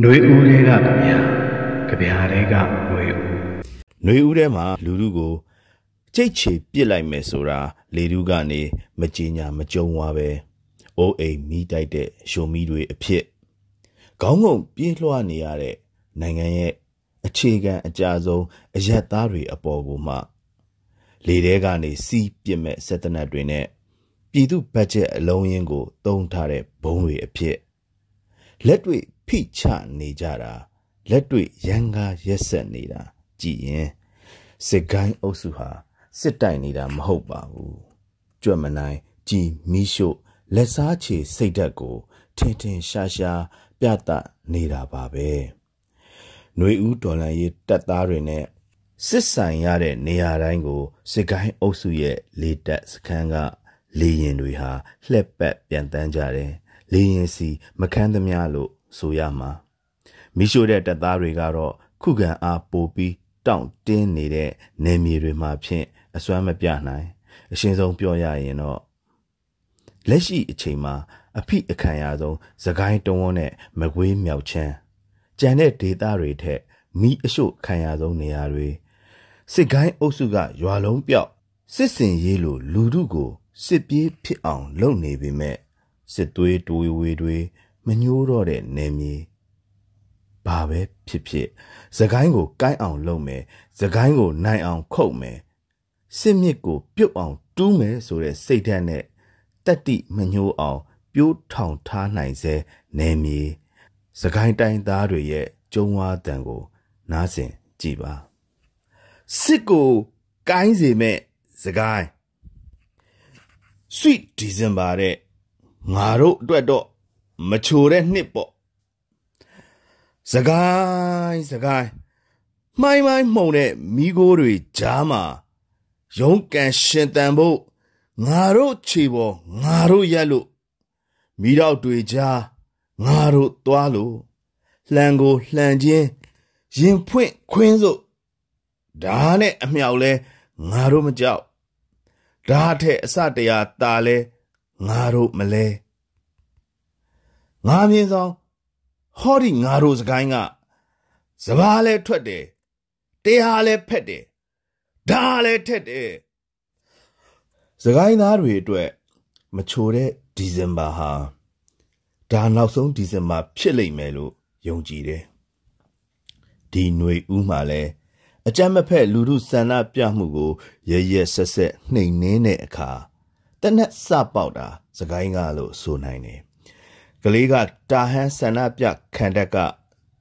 ຫນွေဦးတွေကကြဗျာကြဗျာတွေကຫນွေဦး ຫນွေဦးထဲမှာလူလူကိုကြိတ်ချေပစ်လိုက်မယ်ဆိုတာလေလူကနေမကြင်ညာမကြုံဝါပဲအိုးအိမ်မိတိုက်တဲ့ရှုံမီတွေအဖြစ်ခေါင်းငုံပြေးလွှားနေရတဲ့နိုင်ငံရဲ့အခြေခံအကြဆုံးအယက်သားတွေအပေါ်ကိုမှလေထဲကနေစီးပစ်မဲ့စက်တနတ်တွေနဲ့ပြည်သူဘတ်ဂျက်အလုံးရင်းကိုတုံးထားတဲ့ဘုံတွေအဖြစ်လက်တွေ့ ဖိချနေကြတာလက်တွေ့ရန်ကားရက်ဆက်နေတာကြည်ရင်စစ်ကိုင်းအုပ်စုဟာစစ်တိုင်နေတာမဟုတ်ပါဘူးကြွက်မနိုင်ကြည်မီးရှို့လက်စားချေစိတ်ဓာတ်ကိုထင်ထင်ရှားရှားပြသနေတာပါပဲຫນွေဦးဒေါ်လာရေးတက်သားတွေနဲ့စစ်ဆိုင်ရတဲ့နေရာတိုင်းကိုစစ်ကိုင်းအုပ်စုရဲ့လေတက်စခန်းကလေရင်တွေဟာလှက်ပတ်ပြန်တန်းကြတယ်လေရင်စီမခန်းသမျှလို့ ဆိုရမှာမိရှို့တဲ့တပ်သားတွေကတော့ခုခံအားပိုပြီးတောင့်တင်းနေတဲ့နေမြေတွေမှာဖြင့်အစွမ်းမပြနိုင် အရှင်းဆုံးပြောရရင်တော့လက်ရှိအချိန်မှာအဖိအခံရဆုံးသခိုင်းတုံးဝန်းနဲ့မကွေးမြောက်ချမ်းကြံတဲ့ဒေသတွေထက်မိအရှို့ခံရဆုံးနေရာတွေစစ်ကိုင်းအုပ်စုကရွာလုံးပြောက်စစ်စင်ရေးလိုလူထုကိုစစ်ပြေးဖြစ်အောင်လုပ်နေပေမဲ့စစ်သွေးတွေဝေတွေ မညိုးတော့တဲ့နေမြေဘာပဲဖြစ်ဖြစ်သခိုင်းကိုကိုင်းအောင်လုပ်မယ်သခိုင်းကိုနိုင်အောင်ခုတ်မယ်စစ်မြစ်ကိုပြုတ်အောင်တူးမယ်ဆိုတဲ့စိတ်ဓာတ်နဲ့တက်တိမညိုးအောင်ပြိုးထောင်ထားနိုင်စေနေမြေသခိုင်းတိုင်းသားတွေရဲ့ကျုံဝါတန်ကို နားဆင်ကြည်ပါစစ်ကိုကိုင်းစေမဲ့သခိုင်း sweet december တဲ့ငါတို့အတွက်တော့ မချိုတဲ့နှစ်ပေါ့စကိုင်းစကိုင်းမိုင်းမိုင်းမှုန်တဲ့မိကိုတွေကြားမှာရုံးကန်ရှင်တန်ဖို့ငါတို့ခြေပေါ်ငါတို့ရက်လို့မိတော့တွေကြားငါတို့သွားလို့လှံကိုလှံခြင်းရင်ဖွင့်ခွင်းစို့ဒါနဲ့အမြောက်လဲငါတို့မကြောက်ဒါထက်အစတရားตาလဲငါတို့မလဲ ငါမြင်ဆောင်ဟောဒီငါတို့စကိုင်းကစဘာလဲထွက်တယ်တရားလဲဖက်တယ်ဒါလဲထက်တယ်စကိုင်းသားတွေအတွက်မချိုတဲ့ဒီဇင်ဘာဟာဒါနောက်ဆုံးဒီဇင်ဘာဖြစ်လိမ့်မယ်လို့ယုံကြည်တယ်ဒီຫນွေဦးမှာလဲအကြမ်းမဖက်လူထုဆန္ဒပြမှုကိုရရက်ဆက်ဆက်နှိမ်နှင်းတဲ့အခါတနက်စပေါက်တာစကိုင်းကားလို့ဆိုနိုင်တယ် ကလေးကတာဟန်းဆန္ဒပြခံတက်က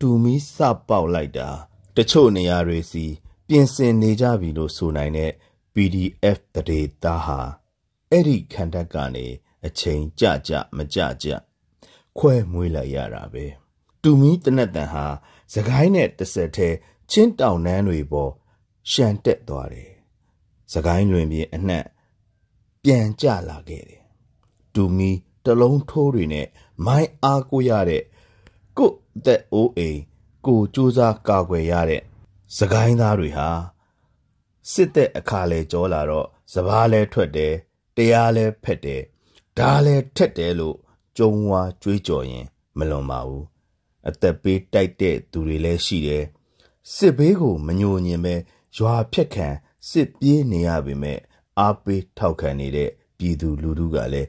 တူမီစပေါက်လိုက်တာတချို့နေရာတွေစီ ပြင်ဆင်နေကြပြီလို့ဆိုနိုင်တဲ့ PDF တရေသားဟာအဲ့ဒီခံတက်ကနေအချိန်ကြကြမကြကြခွဲမွေးလိုက်ရတာပဲတူမီတနက်တန်ဟာစကိုင်းနဲ့တစ်ဆက်ထဲချင်းတောင်နှန်းတွေပေါ်ရှန်တက်သွားတယ်စကိုင်းလွင်ပြင်အနှံ့ပြန်ကြလာခဲ့တယ်တူမီတလုံးထိုးတွေနဲ့ မိုင်းအားကိုရတဲ့ကို့အသက်အိုးအိမ်ကိုစူးစားကာကွယ်ရတဲ့စကိုင်းသားတွေဟာစစ်တဲ့အခါလဲကြောလာတော့စပားလဲထွက်တယ်တရားလဲဖက်တယ်ဓာလဲထက်တယ်လို့ကြုံဝါကြွေးကြော်ရင်မလွန်ပါဘူးအသက်ပေးတိုက်တဲ့သူတွေလည်းရှိတယ်စစ်ဘေးကိုမညိုညင်ပဲရွာဖြက်ခံစစ်ပြေးနေရပေမဲ့အားပေးထောက်ခံနေတဲ့ပြည်သူလူထုကလည်း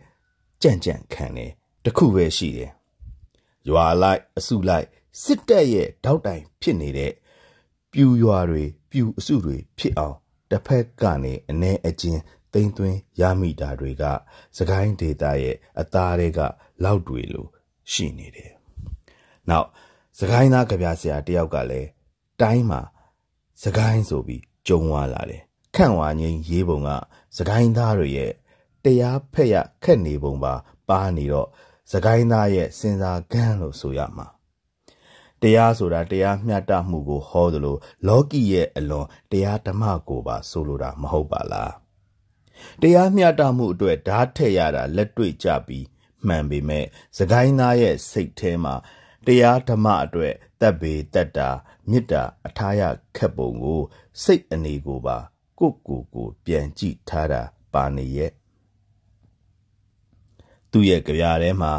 ကြံ့ကြံ့ခံတယ် တခုပဲရှိတယ်ရွာလိုက်အစုလိုက်စစ်တပ်ရဲ့တောက်တိုင်ဖြစ်နေတဲ့ပြူရွာတွေပြူအစုတွေဖြစ်အောင်တစ်ဖက်ကနေအ ਨੇ အကျဉ်သိမ့်သွင်းရမိတာတွေကစကိုင်းဒေတာရဲ့အသားတွေကလောက်တွေလိုရှိနေတယ်။နောက်စကိုင်းသားကြပြဆရာတယောက်ကလည်းတိုင်းမှာစကိုင်းဆိုပြီးကြုံသွားလာတယ်။ခန့်ဝါငိမ့်ရေးပုံကစကိုင်းသားတွေရဲ့တရားဖက်ရခက်နေပုံပါပါနေတော့ စကိုင်းသားရဲ့စင်စာကန်းလို့ဆိုရမှာတရားဆိုတာတရားမျှတမှုကိုဟောသလိုလောကီရဲ့အလွန်တရားဓမ္မကိုပါဆိုလိုတာမဟုတ်ပါလားတရားမျှတမှုအတွက်ဓာတ်ထည့်ရတာလက်တွေ့ကြပြီးမှန်ပေမဲ့စကိုင်းသားရဲ့စိတ်ထဲမှာတရားဓမ္မအတွက်တပ်ပေတက်တာမေတ္တာအထားရခက်ပုံကို စိတ်အနေကိုပါကိုကိုကိုပြန်ကြည့်ထားတာပါနေရဲ့ သူ့ရဲ့ကြပြားထဲမှာ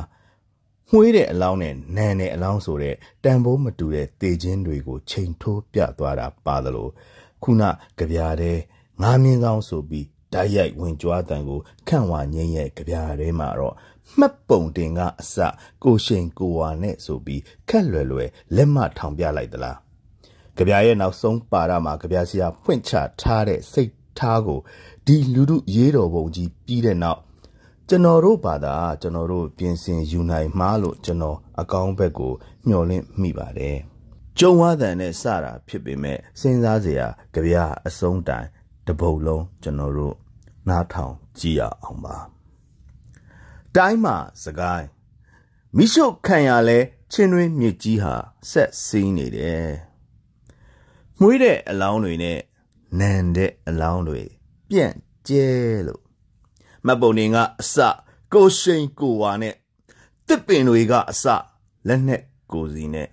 မှွေးတဲ့အလောင်းနဲ့နန်တဲ့အလောင်းဆိုတဲ့တန်ဖိုးမတူတဲ့တေချင်းတွေကိုချိန်ထိုးပြသွားတာပါသလိုခုနကြပြားတဲ့ငါးမြင်းဆောင်ဆိုပြီးဓာတ်ရိုက်ဝင်ကြွားတန်ကိုခန့်ဝါငိမ့်ရဲ့ကြပြားထဲမှာတော့မှတ်ပုံတင်ကအစကိုရှိန်ကိုဝါနဲ့ဆိုပြီးခက်လွယ်လွယ်လက်မထောင်ပြလိုက်သလားကြပြားရဲ့နောက်ဆုံးပါရမှာကြပြားစရာဖွင့်ချထားတဲ့စိတ်ထားကိုဒီလူတို့ရေးတော်ပုံကြီးပြီးတဲ့နောက် ကျွန်တော်တို့ဘာသာကျွန်တော်တို့ပြင်ဆင်ယူနိုင်မှာလို့ကျွန်တော်အကောင်းဘက်ကိုမျှော်လင့်မိပါတယ်ကျုံဝါတန်နဲ့စတာဖြစ်ပေမဲ့စဉ်းစားစရာကြပြားအစုံးတိုင်တပုတ်လုံးကျွန်တော်တို့နားထောင်ကြည့်ရအောင်ပါတိုင်းမှာစကိုင်းမိရှုခံရလဲချင်းတွင်မြစ်ကြီးဟာဆက်စီးနေတယ်မွေးတဲ့အလောင်းတွေနဲ့နန်တဲ့အလောင်းတွေပြန့်ကျဲလို့ မတ်ပုံတွေကအစကိုရှိန်ကိုဝါနဲ့တစ်ပင်တွေကအစလက်နဲ့ကိုစီနဲ့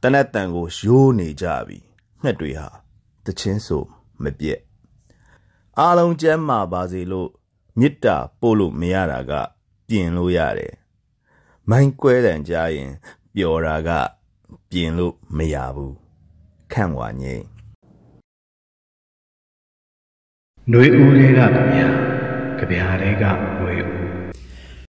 တနက်တန်ကိုရိုးနေကြပြီငှက်တွေဟာတချင်းဆိုမပြက်အားလုံးကျမ်းမာပါစေလို့မေတ္တာပို့လို့မရတာက ပြင်လို့ရတယ်မိုင်းကွဲတန်ကြရင်ပျော်တာက ပြင်လို့မရဘူးခန့်ဝါငိမ့်ຫນွေဦးတွေကကြဗျာ ကြဗျာတွေကຫນွေဦး